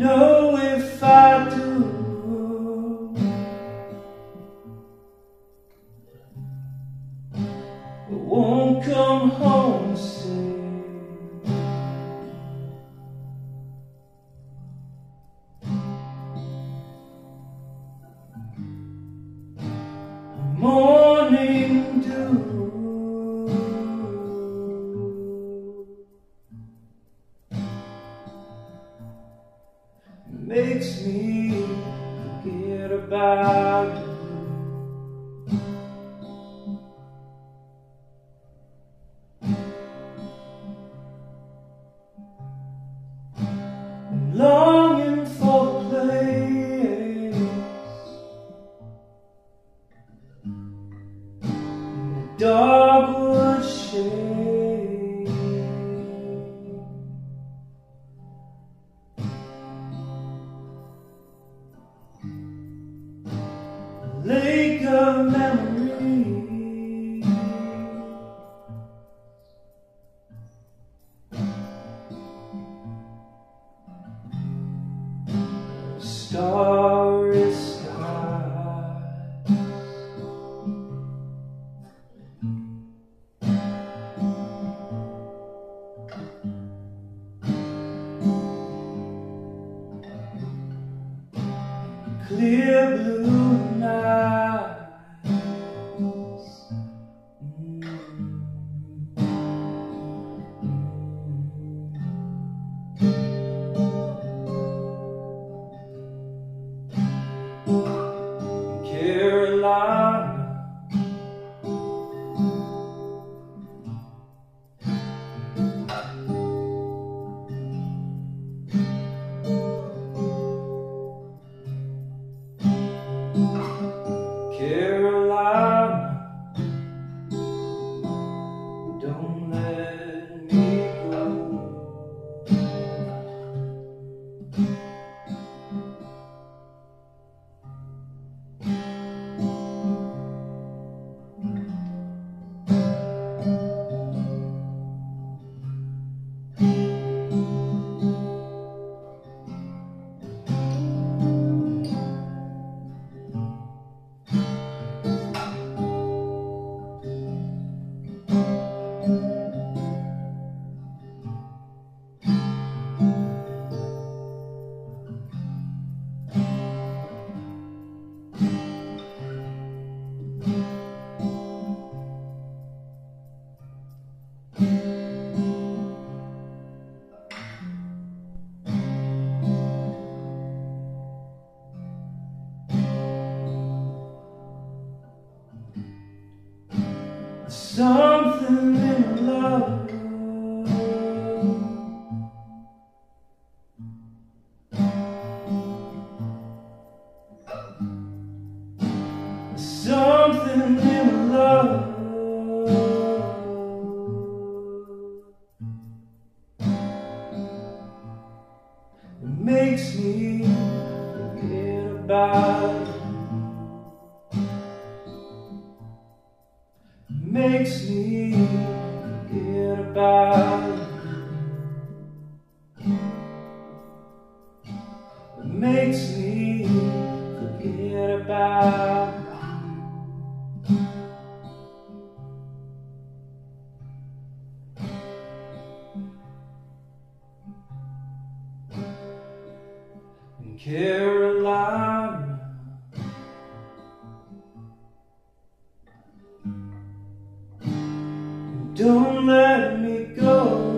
know if I do. I won't come home soon. More makes me forget about you. longing for place in the dogwood shade. Clear blue don't Something in love. Something in love. It makes me forget about about. It makes me forget about you. In Don't let me go.